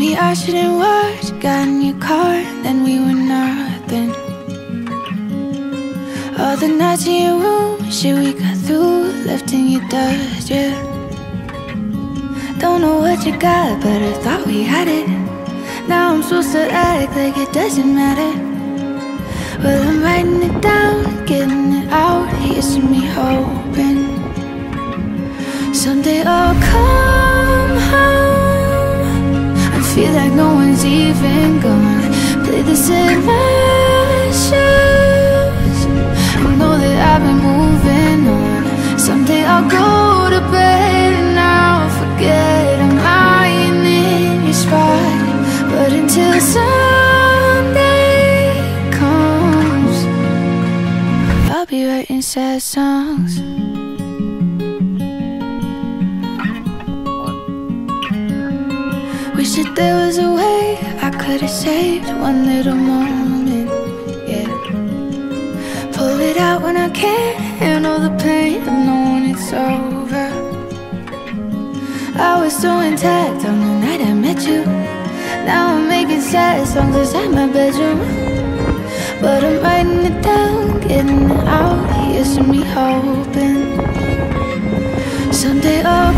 me I shouldn't watch. Got in your car, then we were nothing. All the nights in your room, shit we got through, left in your dust, yeah. Don't know what you got, but I thought we had it. Now I'm supposed to act like it doesn't matter. Well, I'm writing it down, getting it out. Here's to me like no one's even gone. Play this in my shoes and know that I've been moving on. Someday I'll go to bed and I'll forget I'm lying in your spot. But until Sunday comes, I'll be writing sad songs. Wish that there was a way I could have saved one little moment. Yeah. Pull it out when I can't handle the pain of knowing it's over. I was so intact on the night I met you. Now I'm making sad songs inside my bedroom. But I'm writing it down, getting it out. Here's me hoping someday I'll